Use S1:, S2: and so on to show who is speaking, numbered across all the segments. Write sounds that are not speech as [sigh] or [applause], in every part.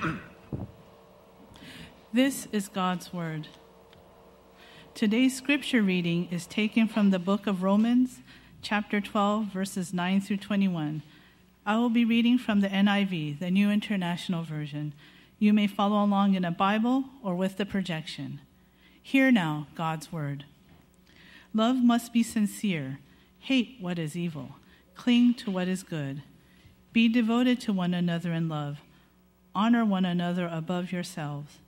S1: [clears throat] This is God's Word. Today's scripture reading is taken from the book of Romans, chapter 12, verses 9 through 21. I will be reading from the NIV, the New International Version. You may follow along in a Bible or with the projection. Hear now God's Word. Love must be sincere. Hate what is evil. Cling to what is good. Be devoted to one another in love. Honor one another above yourselves.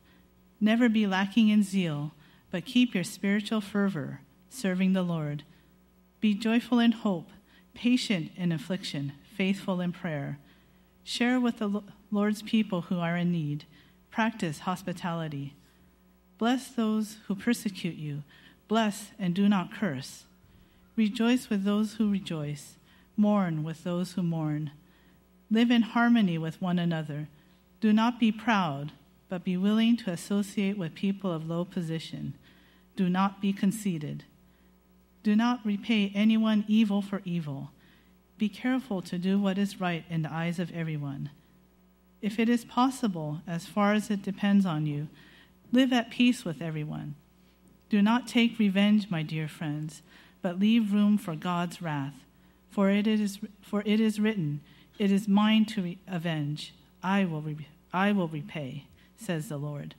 S1: Never be lacking in zeal, but keep your spiritual fervor, serving the Lord. Be joyful in hope, patient in affliction, faithful in prayer. Share with the Lord's people who are in need. Practice hospitality. Bless those who persecute you. Bless and do not curse. Rejoice with those who rejoice. Mourn with those who mourn. Live in harmony with one another. Do not be proud but be willing to associate with people of low position. Do not be conceited. Do not repay anyone evil for evil. Be careful to do what is right in the eyes of everyone. If it is possible, as far as it depends on you, live at peace with everyone. Do not take revenge, my dear friends, but leave room for God's wrath. For it is, for it is written, It is mine to avenge, I will, re- I will repay says the Lord.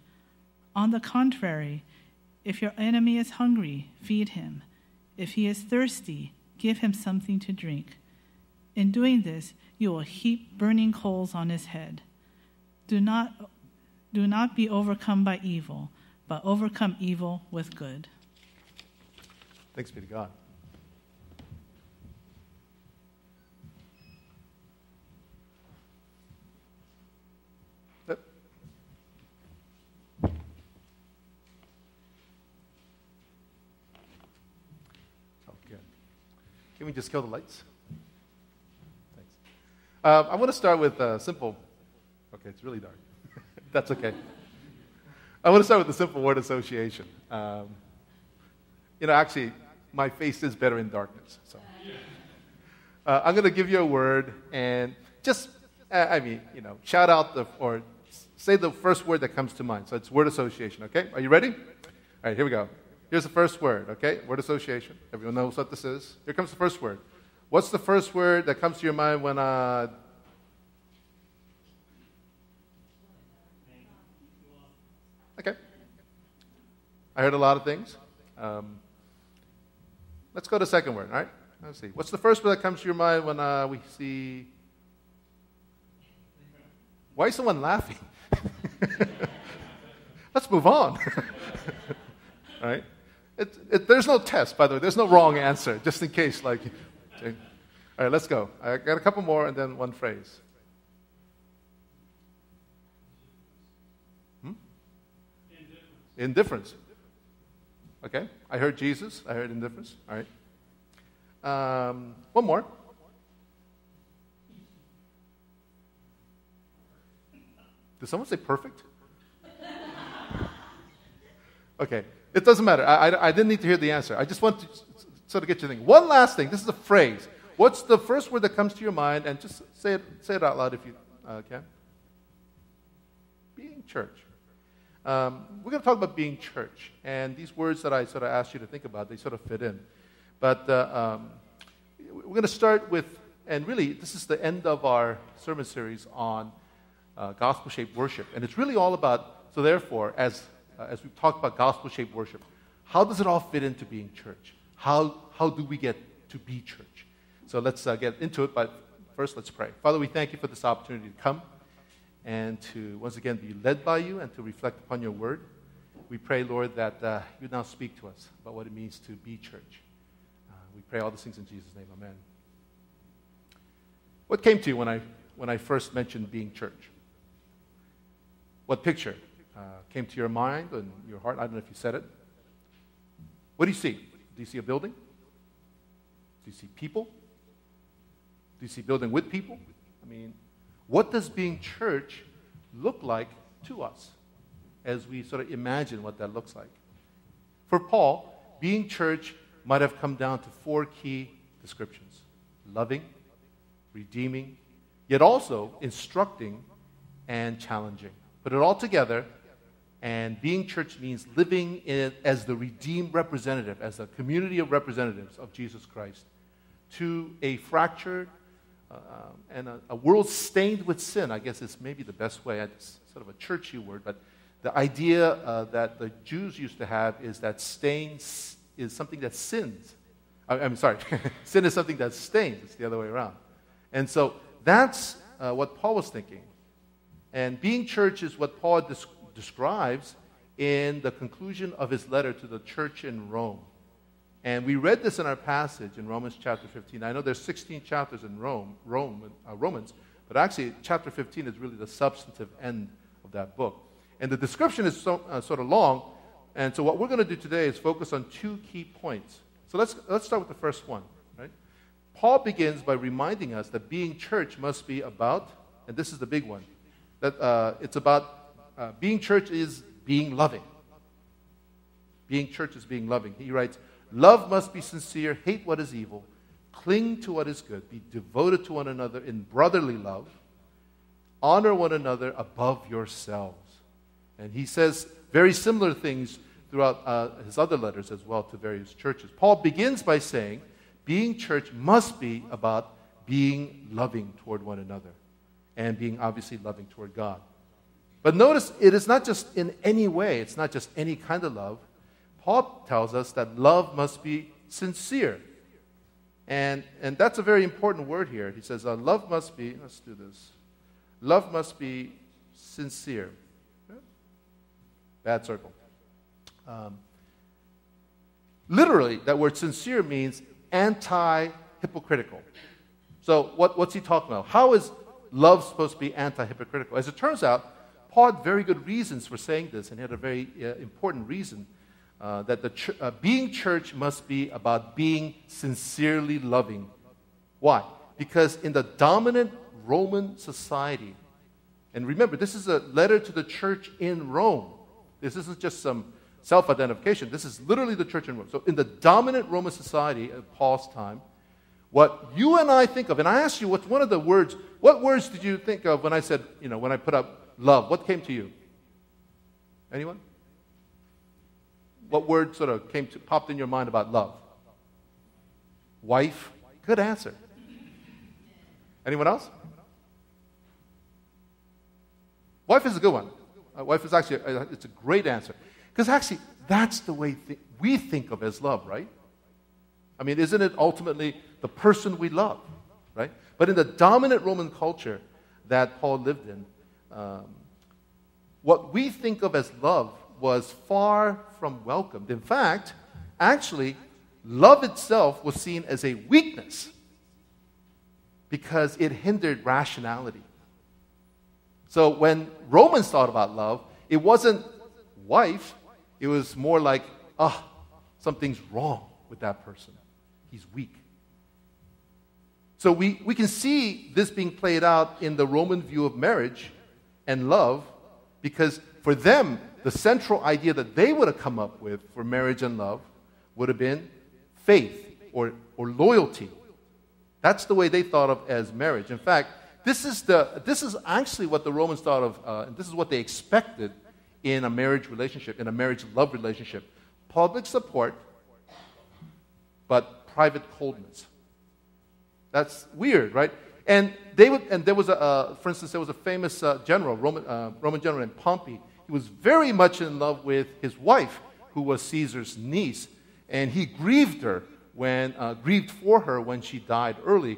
S1: On the contrary, if your enemy is hungry, feed him. If he is thirsty, give him something to drink. In doing this, you will heap burning coals on his head. Do not, do not be overcome by evil, but overcome evil with good.
S2: Thanks be to God. Can we just kill the lights? Thanks. Uh, I want to start with a simple. Okay, it's really dark. [laughs] That's okay. I want to start with a simple word association. Um, you know, actually, my face is better in darkness. So, uh, I'm going to give you a word and just, uh, I mean, you know, shout out the or say the first word that comes to mind. So it's word association. Okay, are you ready? All right, here we go. Here's the first word, okay? Word association. Everyone knows what this is. Here comes the first word. What's the first word that comes to your mind when uh Okay. I heard a lot of things. Um, let's go to the second word, all right? Let's see. What's the first word that comes to your mind when uh, we see. Why is someone laughing? [laughs] let's move on. [laughs] all right? It, it, there's no test, by the way. There's no wrong answer, just in case. Like, all right, let's go. I got a couple more, and then one phrase. Hmm? Indifference. indifference. Okay. I heard Jesus. I heard indifference. All right. Um, one more. Did someone say perfect? [laughs] Okay. It doesn't matter. I, I, I, didn't need to hear the answer. I just want to sort of get you thinking. One last thing. This is a phrase. What's the first word that comes to your mind? And just say it, say it out loud if you uh, can. Being church. Um, we're going to talk about being church. And these words that I sort of asked you to think about, they sort of fit in. But uh, um, we're going to start with, and really, this is the end of our sermon series on uh, gospel shaped worship. And it's really all about, so therefore, as uh, as we've talked about gospel shaped worship, how does it all fit into being church? How, how do we get to be church? So let's uh, get into it, but first let's pray. Father, we thank you for this opportunity to come and to once again be led by you and to reflect upon your word. We pray, Lord, that uh, you now speak to us about what it means to be church. Uh, we pray all these things in Jesus' name. Amen. What came to you when I, when I first mentioned being church? What picture? Uh, came to your mind and your heart? I don't know if you said it. What do you see? Do you see a building? Do you see people? Do you see building with people? I mean, what does being church look like to us as we sort of imagine what that looks like? For Paul, being church might have come down to four key descriptions loving, redeeming, yet also instructing and challenging. Put it all together, and being church means living in, as the redeemed representative, as a community of representatives of Jesus Christ, to a fractured uh, and a, a, world stained with sin. I guess is maybe the best way. It's sort of a churchy word, but the idea uh, that the Jews used to have is that stain is something that sins. I, am sorry, [laughs] sin is something that stains. It's the other way around. And so that's uh, what Paul was thinking. And being church is what Paul des- describes in the conclusion of his letter to the church in Rome. And we read this in our passage in Romans chapter 15. I know there's 16 chapters in Rome, Rome uh, Romans, but actually chapter 15 is really the substantive end of that book. And the description is so, uh, sort of long, and so what we're going to do today is focus on two key points. So let's, let's start with the first one. Right? Paul begins by reminding us that being church must be about, and this is the big one, that uh, it's about uh, being church is being loving. Being church is being loving. He writes, Love must be sincere, hate what is evil, cling to what is good, be devoted to one another in brotherly love, honor one another above yourselves. And he says very similar things throughout uh, his other letters as well to various churches. Paul begins by saying, being church must be about being loving toward one another and being obviously loving toward God. But notice it is not just in any way, it's not just any kind of love. Paul tells us that love must be sincere. And, and that's a very important word here. He says, uh, love must be, let's do this. Love must be sincere. Bad circle. Um, literally, that word sincere means anti hypocritical. So, what, what's he talking about? How is love supposed to be anti hypocritical? As it turns out, Paul had very good reasons for saying this, and he had a very uh, important reason uh, that the ch- uh, being church must be about being sincerely loving. Why? Because in the dominant Roman society, and remember, this is a letter to the church in Rome. This isn't just some self identification. This is literally the church in Rome. So, in the dominant Roman society of Paul's time, what you and I think of, and I asked you what's one of the words, what words did you think of when I said, you know, when I put up love? What came to you? Anyone? What word sort of came to, popped in your mind about love? Wife? Good answer. Anyone else? Wife is a good one. Uh, wife is actually, a, it's a great answer. Because actually, that's the way th- we think of as love, right? I mean, isn't it ultimately the person we love, right? But in the dominant Roman culture that Paul lived in, um, what we think of as love was far from welcomed. In fact, actually, love itself was seen as a weakness because it hindered rationality. So when Romans thought about love, it wasn't wife, it was more like, ah, oh, something's wrong with that person. He's weak. So we, we can see this being played out in the Roman view of marriage and love because for them, the central idea that they would have come up with for marriage and love would have been faith or, or loyalty. That's the way they thought of as marriage. In fact, this is, the, this is actually what the Romans thought of, uh, and this is what they expected in a marriage relationship, in a marriage love relationship. Public support, but private coldness. That's weird, right? And they would, and there was a, uh, for instance, there was a famous uh, general, Roman, uh, Roman general named Pompey. He was very much in love with his wife, who was Caesar's niece, and he grieved her when, uh, grieved for her when she died early.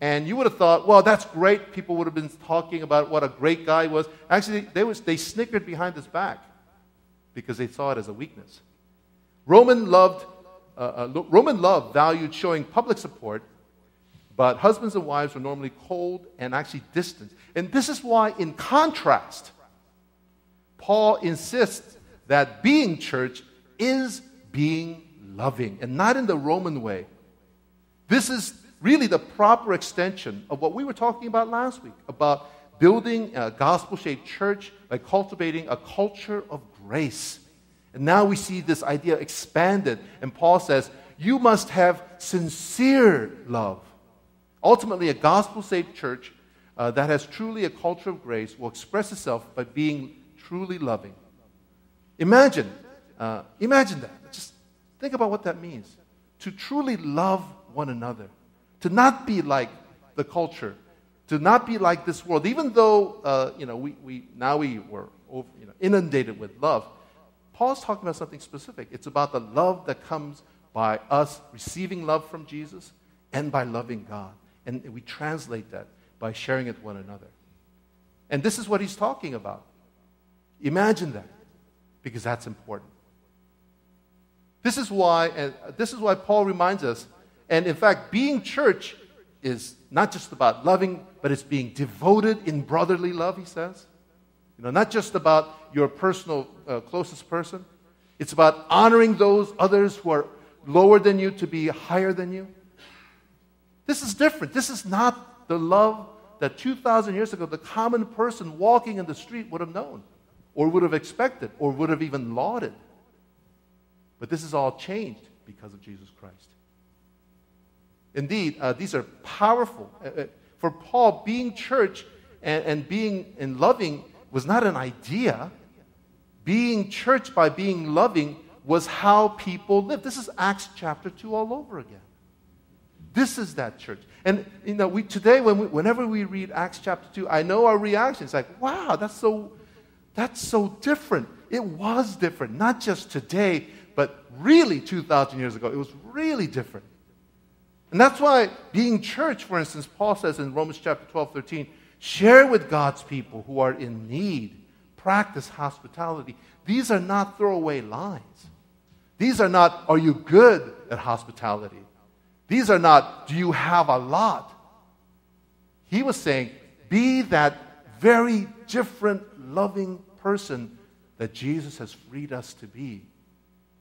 S2: And you would have thought, well, that's great. People would have been talking about what a great guy he was. Actually, they, was, they snickered behind his back because they saw it as a weakness. Roman loved, uh, uh, Roman love valued showing public support, but husbands and wives were normally cold and actually distant. And this is why, in contrast, Paul insists that being church is being loving and not in the Roman way. This is really the proper extension of what we were talking about last week about building a gospel shaped church by cultivating a culture of grace. And now we see this idea expanded, and Paul says, You must have sincere love. Ultimately, a gospel saved church uh, that has truly a culture of grace will express itself by being truly loving. Imagine, uh, imagine that. Just think about what that means. To truly love one another, to not be like the culture, to not be like this world. Even though uh, you know we, we now we were over, you know, inundated with love, Paul's talking about something specific. It's about the love that comes by us receiving love from Jesus and by loving God. And we translate that by sharing it with one another. And this is what he's talking about. Imagine that, because that's important. This is why, and this is why Paul reminds us, and in fact, being church is not just about loving, but it's being devoted in brotherly love, he says. You know, not just about your personal uh, closest person. It's about honoring those others who are lower than you to be higher than you. This is different. This is not the love that 2,000 years ago the common person walking in the street would have known, or would have expected, or would have even lauded. But this is all changed because of Jesus Christ. Indeed, uh, these are powerful. Uh, uh for Paul, being church and, and being and loving was not an idea. Being church by being loving was how people lived. This is Acts chapter 2 all over again. This is that church. And you know, we today when we, whenever we read Acts chapter 2, I know our reaction is like, wow, that's so that's so different. It was different, not just today, but really 2,000 years ago. It was really different. And that's why being church, for instance, Paul says in Romans chapter 12, 13, share with God's people who are in need, practice hospitality. These are not throwaway lines. These are not, are you good at hospitality? These are not, do you have a lot? He was saying, be that very different, loving person that Jesus has freed us to be,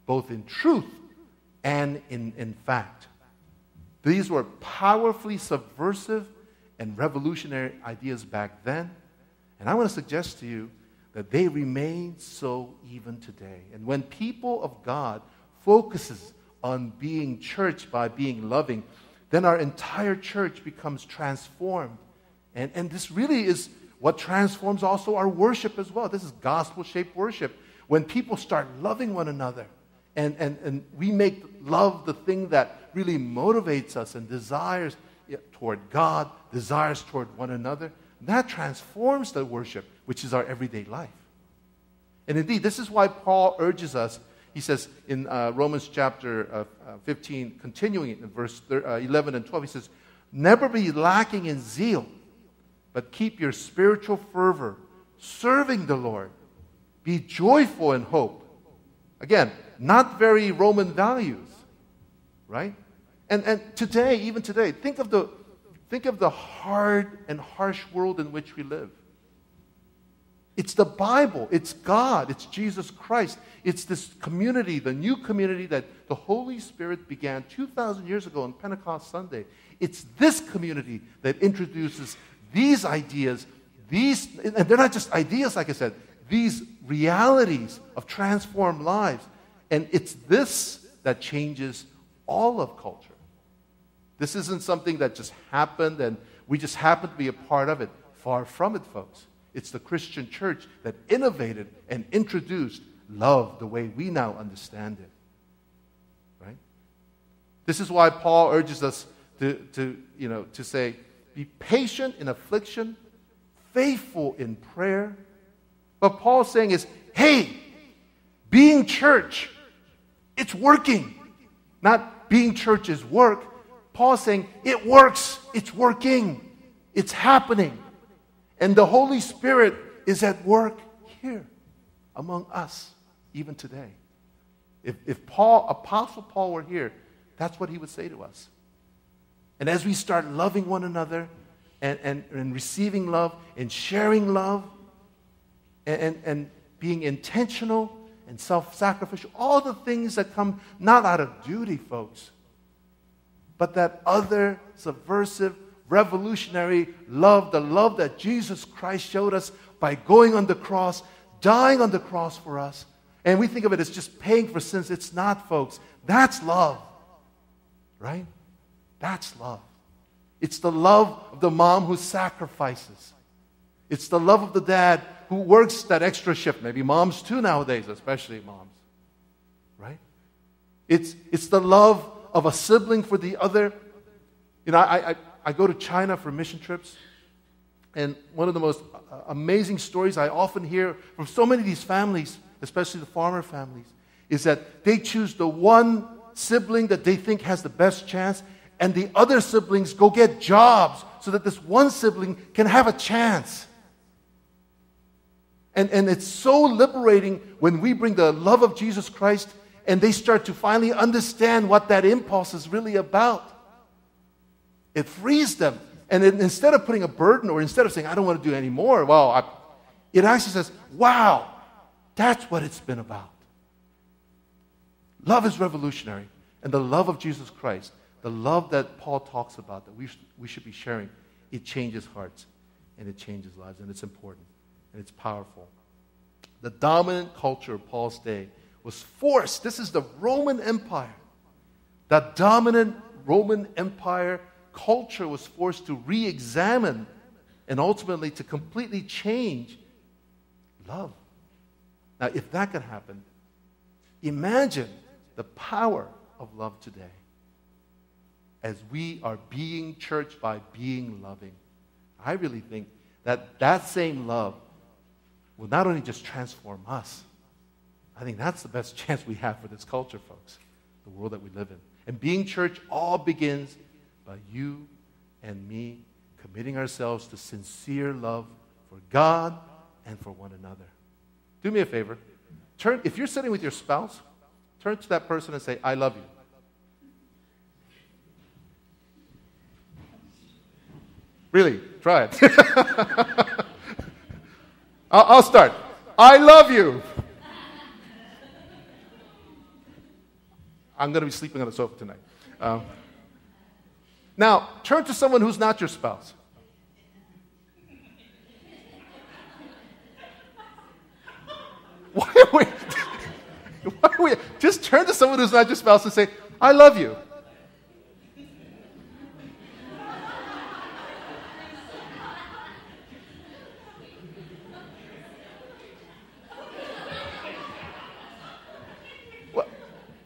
S2: both in truth and in, in fact. These were powerfully subversive and revolutionary ideas back then. And I want to suggest to you that they remain so even today. And when people of God focuses on being church by being loving, then our entire church becomes transformed. And, and this really is what transforms also our worship as well. This is gospel shaped worship. When people start loving one another and, and, and we make love the thing that really motivates us and desires toward God, desires toward one another, that transforms the worship, which is our everyday life. And indeed, this is why Paul urges us. He says in uh, Romans chapter uh, uh, 15, continuing in verse uh, 11 and 12, he says, Never be lacking in zeal, but keep your spiritual fervor, serving the Lord. Be joyful in hope. Again, not very Roman values, right? And, and today, even today, think of, the, think of the hard and harsh world in which we live. It's the Bible, it's God, it's Jesus Christ, it's this community, the new community that the Holy Spirit began 2,000 years ago on Pentecost Sunday. It's this community that introduces these ideas, these, and they're not just ideas, like I said, these realities of transformed lives. And it's this that changes all of culture. This isn't something that just happened and we just happen to be a part of it. Far from it, folks. It's the Christian church that innovated and introduced love the way we now understand it. Right? This is why Paul urges us to, to, you know, to say, be patient in affliction, faithful in prayer. What Paul's saying is, hey, being church, it's working. Not being church is work, Paul's saying, it works, it's working, it's happening. And the Holy Spirit is at work here among us, even today. If, if Paul, Apostle Paul were here, that's what he would say to us. And as we start loving one another and, and, and receiving love and sharing love and, and, and being intentional and self sacrificial, all the things that come not out of duty, folks, but that other subversive, revolutionary love, the love that Jesus Christ showed us by going on the cross, dying on the cross for us. And we think of it as just paying for sins. It's not, folks. That's love. Right? That's love. It's the love of the mom who sacrifices. It's the love of the dad who works that extra shift. Maybe moms too nowadays, especially moms. Right? It's, it's the love of a sibling for the other. You know, I, I, I go to China for mission trips, and one of the most uh, amazing stories I often hear from so many of these families, especially the farmer families, is that they choose the one sibling that they think has the best chance, and the other siblings go get jobs so that this one sibling can have a chance. And, and it's so liberating when we bring the love of Jesus Christ and they start to finally understand what that impulse is really about. It frees them. And it, instead of putting a burden or instead of saying, I don't want to do any more, well, I, it actually says, wow, that's what it's been about. Love is revolutionary. And the love of Jesus Christ, the love that Paul talks about, that we, sh- we should be sharing, it changes hearts and it changes lives. And it's important and it's powerful. The dominant culture of Paul's day was forced. This is the Roman Empire. The dominant Roman Empire culture was forced to re examine and ultimately to completely change love. Now, if that could happen, imagine the power of love today as we are being church by being loving. I really think that that same love will not only just transform us, I think that's the best [laughs] chance we have for this culture, folks, the world that we live in. And being church all begins by you and me committing ourselves to sincere love for God and for one another. Do me a favor. Turn, if you're sitting with your spouse, turn to that person and say, I love you. Really, try it. [laughs] I'll, start. I love you. I'm going to be sleeping on the sofa tonight. Um, now, turn to someone who's not your spouse. [laughs] Why are we, [laughs] why are we, just turn to someone who's not your spouse and say, I love you. [laughs]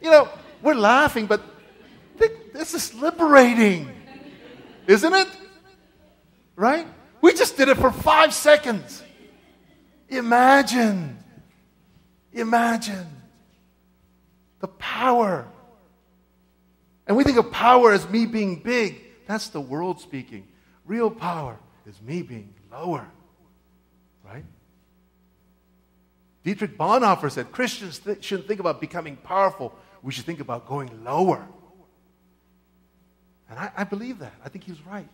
S2: You know, we're laughing, but this is liberating, isn't it? Right? We just did it for five seconds. Imagine, imagine the power. And we think of power as me being big. That's the world speaking. Real power is me being lower. Right? Dietrich Bonhoeffer said Christians th- shouldn't think about becoming powerful, we should think about going lower. And I, I believe that. I think he was right.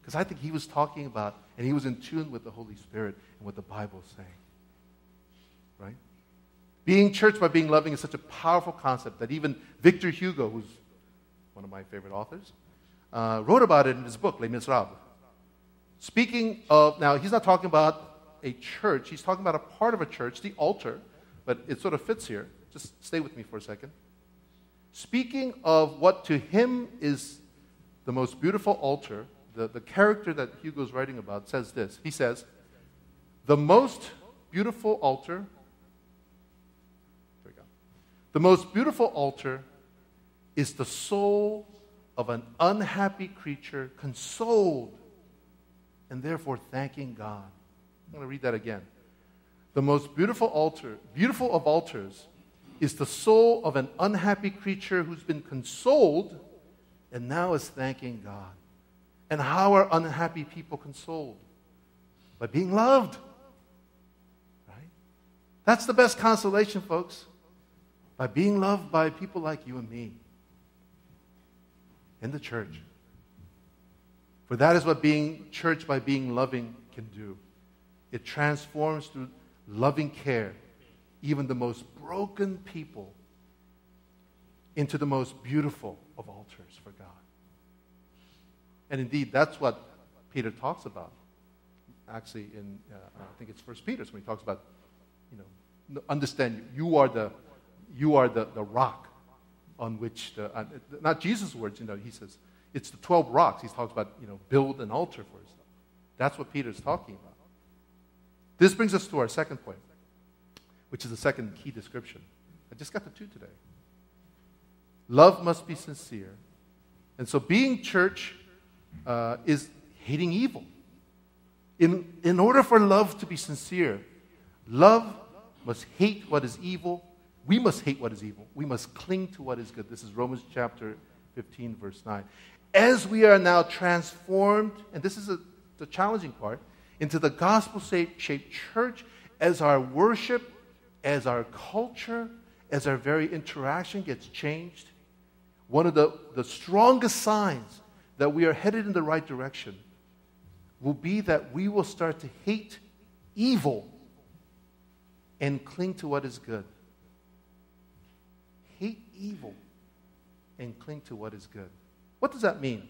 S2: Because I think he was talking about, and he was in tune with the Holy Spirit and what the Bible is saying. Right? Being church by being loving is such a powerful concept that even Victor Hugo, who's one of my favorite authors, uh, wrote about it in his book, Les Miserables. Speaking of, now he's not talking about a church, he's talking about a part of a church, the altar, but it sort of fits here. Just stay with me for a second. Speaking of what to him is the most beautiful altar, the, the character that Hugo's writing about says this. He says, The most beautiful altar, there we go. The most beautiful altar is the soul of an unhappy creature consoled and therefore thanking God. I'm going to read that again. The most beautiful altar, beautiful of altars, is the soul of an unhappy creature who's been consoled and now is thanking God. And how are unhappy people consoled? By being loved. Right? That's the best consolation, folks. By being loved by people like you and me in the church. For that is what being church by being loving can do. It transforms through loving care even the most broken people into the most beautiful of altars for God. And indeed, that's what Peter talks about. Actually, in uh, I think it's First Peter when he talks about, you know, understand you are the, you are the, the rock on which the, uh, not Jesus' words. You know, he says, it's the 12 rocks. He talks about, you know, build an altar for himself. That's what Peter's talking about. This brings us to our second point, which is the second key description. I just got the two today. Love must be sincere. And so being church uh, is hating evil. In, in order for love to be sincere, love must hate what is evil. We must hate what is evil. We must cling to what is good. This is Romans chapter 15, verse 9. As we are now transformed, and this is a, the challenging part, into the gospel shaped church, as our worship, as our culture, as our very interaction gets changed, one of the, the strongest signs that we are headed in the right direction will be that we will start to hate evil and cling to what is good. Hate evil and cling to what is good. What does that mean?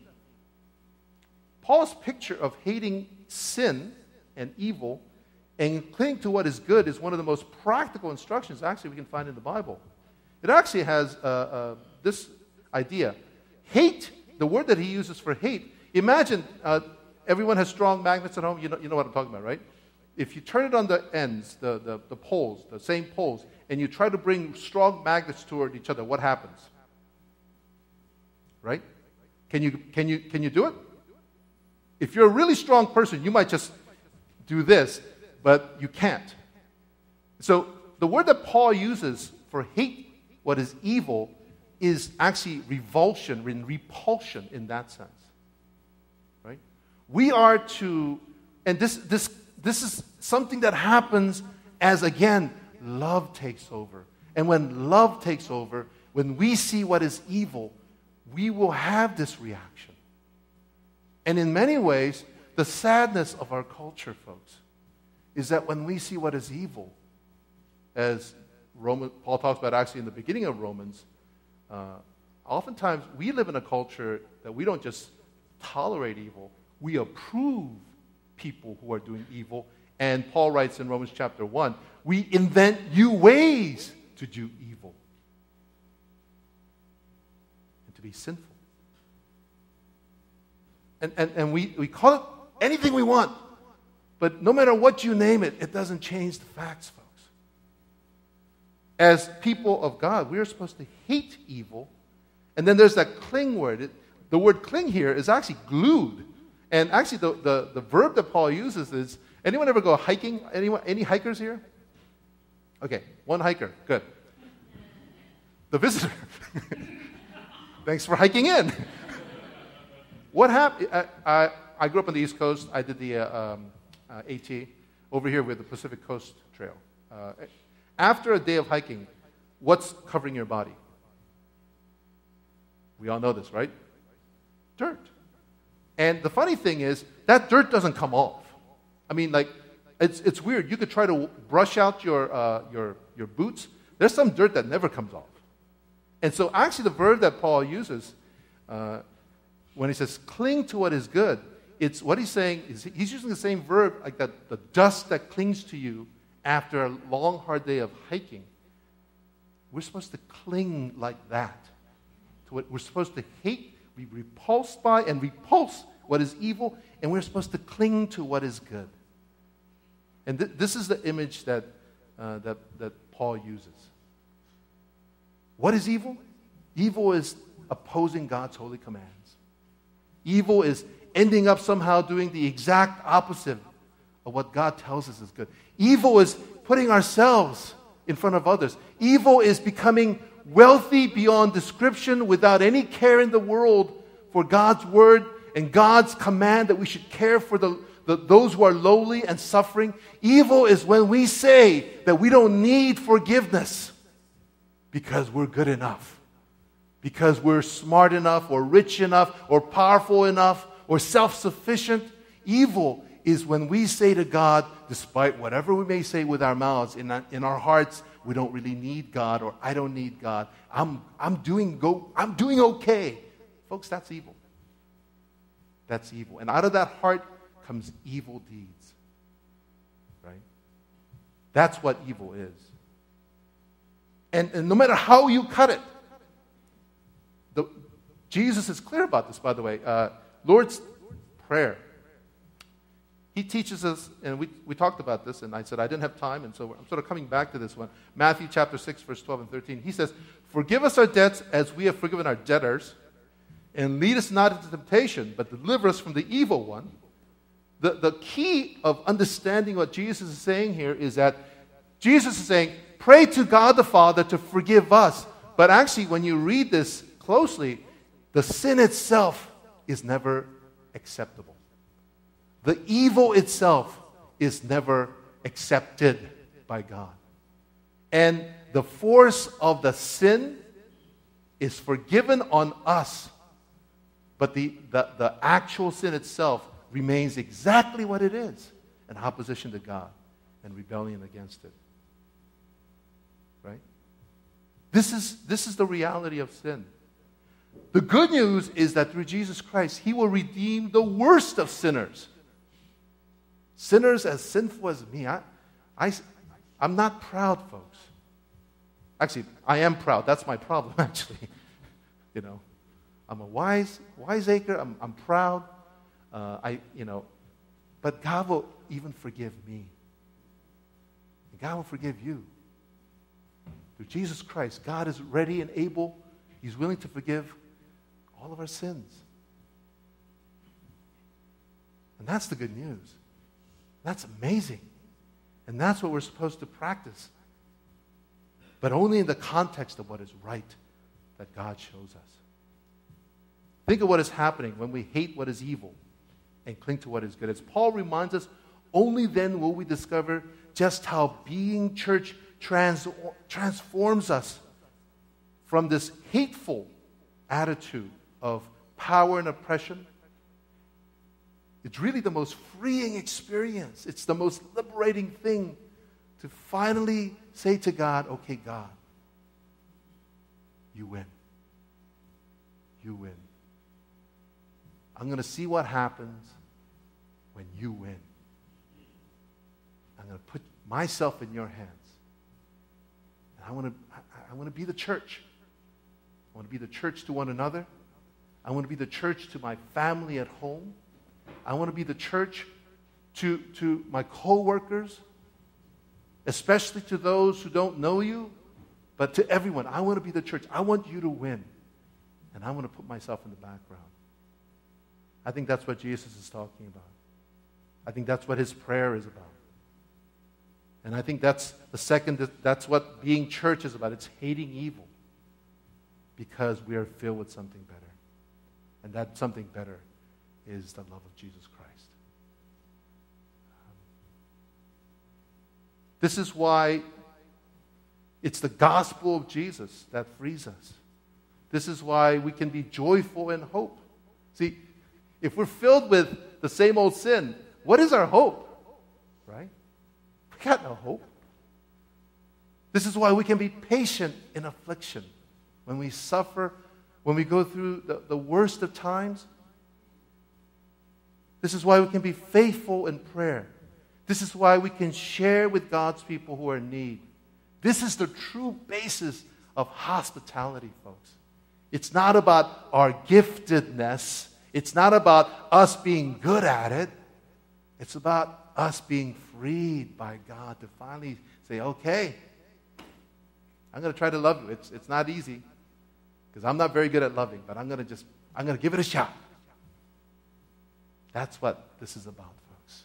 S2: Paul's picture of hating sin and evil and clinging to what is good is one of the most practical instructions actually we can find in the Bible. It actually has uh, uh, this idea. Hate, the word that he uses for hate, imagine uh, everyone has strong magnets at home. You know, you know what I'm talking about, right? If you turn it on the ends, the, the, the poles, the same poles, and you try to bring strong magnets toward each other, what happens? Right? Can you, can you, can you do it? If you're a really strong person, you might just do this, but you can't. So the word that Paul uses for hate what is evil is actually revulsion and repulsion in that sense. Right? We are to, and this, this, this is something that happens as, again, love takes over. And when love takes over, when we see what is evil, we will have this reaction. And in many ways, the sadness of our culture, folks, is that when we see what is evil, as Roman, Paul talks about actually in the beginning of Romans, uh, oftentimes we live in a culture that we don't just tolerate evil, we approve people who are doing evil. And Paul writes in Romans chapter 1 we invent new ways to do evil and to be sinful. And, and, and we, we call it anything we want. But no matter what you name it, it doesn't change the facts, folks. As people of God, we are supposed to hate evil. And then there's that cling word. It, the word cling here is actually glued. And actually, the, the, the verb that Paul uses is anyone ever go hiking? Anyone, any hikers here? Okay, one hiker. Good. The visitor. [laughs] Thanks for hiking in. what happened? I, I, I, grew up on the East Coast. I did the uh, um, uh, AT over here with the Pacific Coast Trail. Uh, after a day of hiking, what's covering your body? We all know this, right? Dirt. And the funny thing is, that dirt doesn't come off. I mean, like, it's, it's weird. You could try to brush out your, uh, your, your boots. There's some dirt that never comes off. And so, actually, the verb that Paul uses uh, when he says cling to what is good, it's what he's saying is he's using the same verb, like that, the dust that clings to you after a long, hard day of hiking. We're supposed to cling like that to what we're supposed to hate, be repulsed by, and repulse what is evil, and we're supposed to cling to what is good. And th- this is the image that, uh, that, that Paul uses. What is evil? Evil is opposing God's holy commands. Evil is ending up somehow doing the exact opposite of what God tells us is good. Evil is putting ourselves in front of others. Evil is becoming wealthy beyond description without any care in the world for God's word and God's command that we should care for the, the, those who are lowly and suffering. Evil is when we say that we don't need forgiveness because we're good enough, because we're smart enough, or rich enough, or powerful enough, or self sufficient. Evil is when we say to God, despite whatever we may say with our mouths, in our, in our hearts, we don't really need God or I don't need God. I'm, I'm, doing go, I'm doing okay. Folks, that's evil. That's evil. And out of that heart comes evil deeds. Right? That's what evil is. And, and no matter how you cut it, the, Jesus is clear about this, by the way. Uh, Lord's Prayer. He teaches us, and we, we talked about this, and I said I didn't have time, and so I'm sort of coming back to this one. Matthew chapter 6, verse 12 and 13. He says, Forgive us our debts as we have forgiven our debtors, and lead us not into temptation, but deliver us from the evil one. The, the key of understanding what Jesus is saying here is that Jesus is saying, Pray to God the Father to forgive us. But actually, when you read this closely, the sin itself is never acceptable. The evil itself is never accepted by God. And the force of the sin is forgiven on us, but the, the, the actual sin itself remains exactly what it is in opposition to God and rebellion against it. Right? This is, this is the reality of sin. The good news is that through Jesus Christ, He will redeem the worst of sinners. Sinners as sinful as me. I, I, I'm not proud, folks. Actually, I am proud. That's my problem, [laughs] actually. you know, I'm a wise, wiseacre. I'm, I'm proud. Uh, I, you know, but God will even forgive me. God will forgive you. Through Jesus Christ, God is ready and able. He's willing to forgive all of our sins. And that's the good news. That's amazing. And that's what we're supposed to practice. But only in the context of what is right that God shows us. Think of what is happening when we hate what is evil and cling to what is good. As Paul reminds us, only then will we discover just how being church trans- transforms us from this hateful attitude of power and oppression. It's really the most freeing experience. It's the most liberating thing to finally say to God, okay, God, you win. You win. I'm going to see what happens when you win. I'm going to put myself in your hands. And I want to, I, I want to be the church. I want to be the church to one another. I want to be the church to my family at home. I want to be the church to, to my coworkers, especially to those who don't know you, but to everyone. I want to be the church. I want you to win. And I want to put myself in the background. I think that's what Jesus is talking about. I think that's what his prayer is about. And I think that's the second, that's what being church is about. It's hating evil because we are filled with something better. And that something better is the love of Jesus Christ. This is why it's the gospel of Jesus that frees us. This is why we can be joyful in hope. See, if we're filled with the same old sin, what is our hope? Right? We got no hope. This is why we can be patient in affliction. When we suffer, when we go through the, the worst of times, this is why we can be faithful in prayer. This is why we can share with God's people who are in need. This is the true basis of hospitality, folks. It's not about our giftedness, it's not about us being good at it. It's about us being freed by God to finally say, okay, I'm going to try to love you. It's, it's not easy because I'm not very good at loving, but I'm going to just, I'm going to give it a shot. That's what this is about, folks.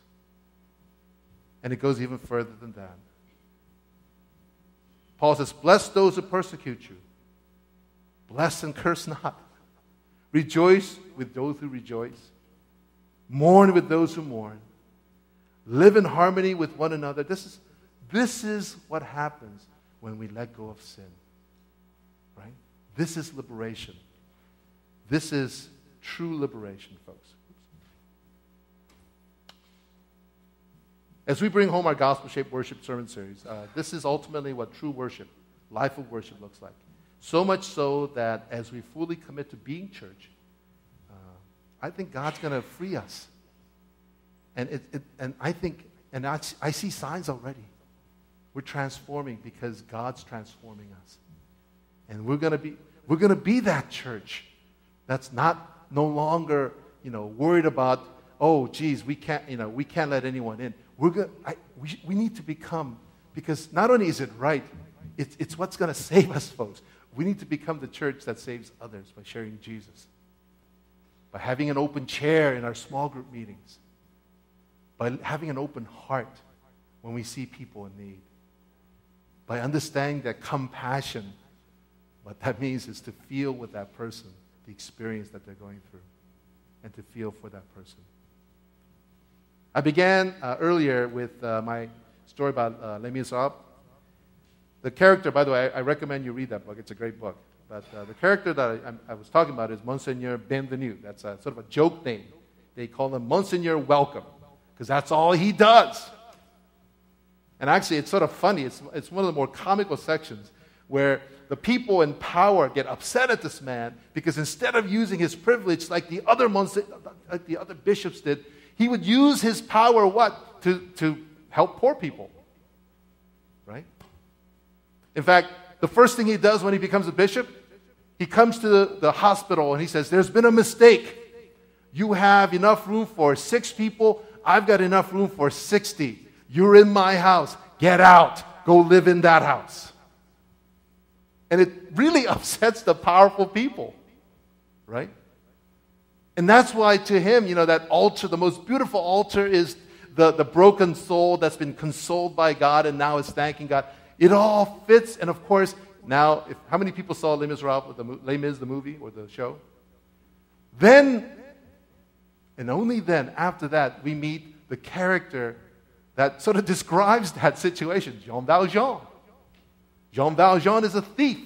S2: And it goes even further than that. Paul says, Bless those who persecute you, bless and curse not. Rejoice with those who rejoice, mourn with those who mourn, live in harmony with one another. This is, this is what happens when we let go of sin. Right? This is liberation. This is true liberation, folks. As we bring home our gospel shaped worship sermon series, uh, this is ultimately what true worship, life of worship, looks like. So much so that as we fully commit to being church, uh, I think God's going to free us. And, it, it, and I think, and I, I see signs already. We're transforming because God's transforming us. And we're going to be, we're going to be that church That's not no longer, you know, worried about, oh, geez, we can't, you know, we can't let anyone in. We're going we, we need to become, because not only is it right, it's, it's what's going [laughs] to save us, folks. We need to become the church that saves others by sharing Jesus, by having an open chair in our small group meetings, by having an open heart when we see people in need, by understanding that compassion, what that [laughs] means is to feel with that person the experience that they're going through and to feel for that person. I began uh, earlier with uh, my story about uh, Les Miserables. The character, by the way, I, I, recommend you read that book. It's a great book. But uh, the character that I, I, was talking about is Monseigneur Bienvenu. That's a, sort of a joke name. They call him Monseigneur Welcome because that's all he does. And actually, it's sort of funny. It's, it's one of the more comical sections where the people in power get upset at this man because instead of using his privilege like the other, like the other bishops did, he would use his power what? To, to help poor people. Right? In fact, the first thing he does when he becomes a bishop, he comes to the, the hospital and he says, There's been a mistake. You have enough room for six people. I've got enough room for 60. You're in my house. Get out. Go live in that house. And it really [laughs] upsets the powerful people, right? And that's why to him, you know, that altar, the most beautiful altar is the, the broken soul that's been consoled by God and now is thanking God. It all fits. And of course, now, if, how many people saw Les Miserables, the, Les Mis, the movie or the show? Then, and only then, after that, we meet the character that sort of [laughs] describes that situation, Jean Valjean. Jean Valjean is a thief.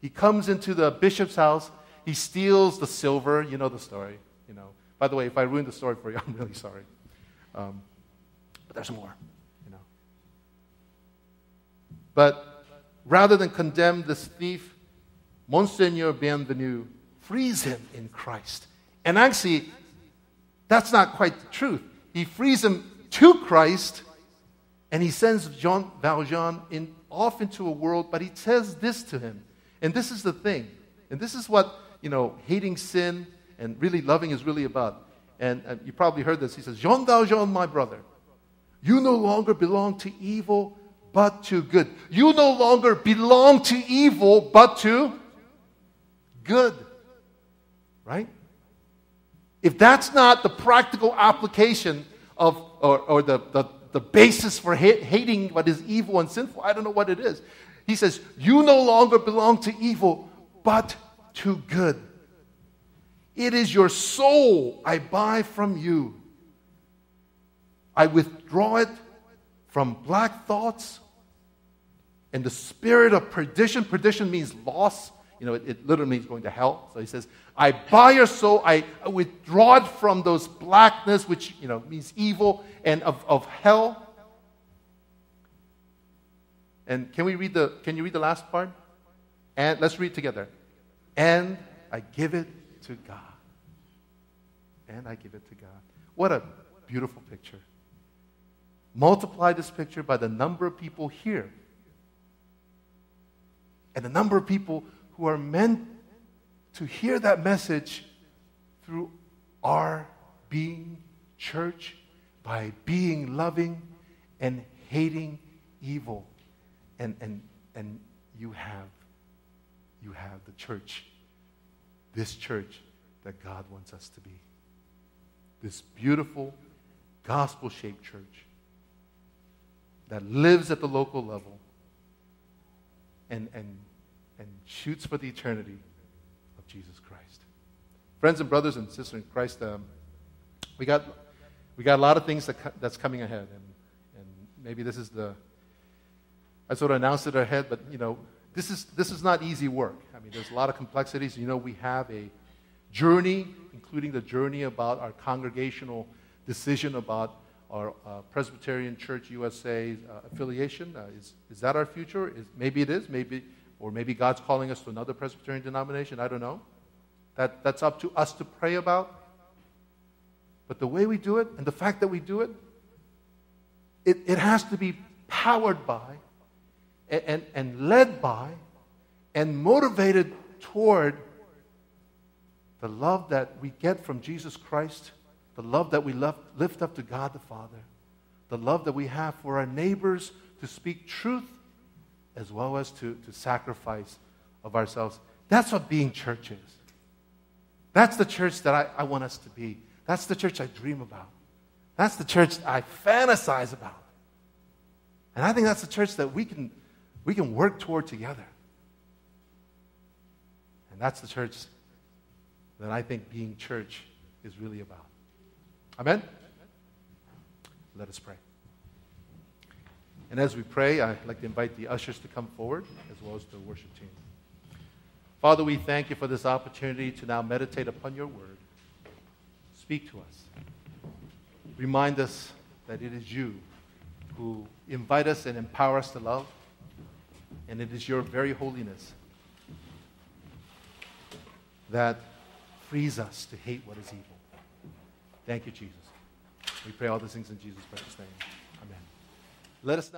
S2: He comes into the bishop's house. He steals the silver. You know the story. You know. By the way, if I ruined the story for you, [laughs] I'm really sorry. Um, but there's more. You know. But rather than condemn this thief, Monseigneur Bienvenu frees him in Christ. And actually, that's not quite the truth. He frees him to Christ, and he sends Jean Valjean in off into a world, but he says this to him. And this is the thing. And this is what, you know, hating sin and really loving is really about. And you probably heard this. He says, Jean Valjean, my brother, you no longer belong to evil, but to good. You no longer belong to evil, but to good. Right? If that's not the practical application of, or, or the, the, the basis for ha- hating what is evil and sinful. I don't know what it is. He says, You no longer belong to evil, but to good. It is your soul I buy from you. I withdraw it from black thoughts and the spirit of perdition. Perdition means loss. You know, it, it, literally means going to hell. So he says, I buy your soul, I, I withdraw it from those blackness, which, you know, means evil, and of, of hell. And can we read the, can you read the last part? And let's read together. And I give it to God. And I give it to God. What a beautiful picture. Multiply this picture by the number of people here and the number of people who are meant to hear that message through our being church by being loving and hating evil. And, and, and you have, you have the church, this church that God wants us to be. This beautiful, gospel shaped church that lives at the local level and, and and shoots for the eternity of Jesus Christ. Friends and brothers and sisters in Christ, um, we, got, we got a lot of things that, that's coming ahead. And, and maybe this is the, I sort of announced it ahead, but you know, this is, this is not easy work. I mean, there's a lot of complexities. You know, we have a journey, including the journey about our congregational decision about our uh, Presbyterian Church USA uh, affiliation. Uh, is, is that our future? Is, maybe it is. Maybe or maybe God's calling us to another Presbyterian denomination. I don't know. That, that's up to us to pray about. But the way we do it and the fact that we do it, it, it has to be powered by and, and, and led by and motivated toward the love that we get from Jesus Christ, the love that we lift up to God the Father, the love that we have for our neighbors to speak truth as well as to, to sacrifice of ourselves. That's what being church is. That's the church that I, I want us to be. That's the church I dream about. That's the church I fantasize about. And I think that's the church that we can, we can work toward together. And that's the church that I think being church is really about. Amen? Let us pray. And as we pray, I'd like to invite the ushers to come forward as well as the worship team. Father, we thank you for this opportunity to now meditate upon your word. Speak to us. Remind us that it is you who invite us and empower us to love, and it is your very holiness that frees us to hate what is evil. Thank you, Jesus. We pray all these things in Jesus' precious name. Amen. Let us